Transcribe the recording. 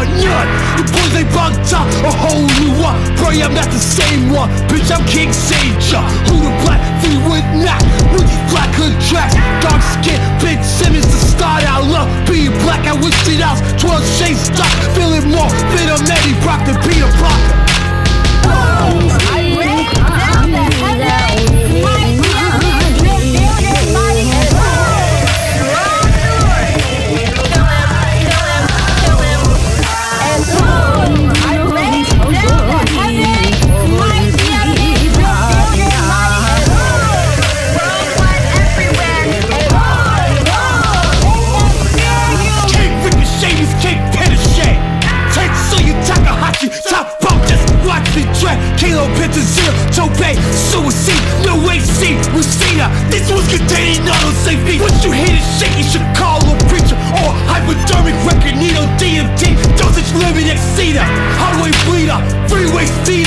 or none The boys they bugged up a whole new one. Pray I'm not the same one. Bitch I'm King Sage Who the black three with not With these black hood tracks Dark skin Ben Simmons to start I love. Being black I wish it out. 12 shades dark Feeling more than a Manny Brock be Kilo Pentazilla, Tope, Suicide, No AC, Lucina This one's containing auto safety Once you hit it, shit, you should call a preacher Or hypodermic record, needle DMT Dosage limit, exceder Highway bleeder, freeway steeder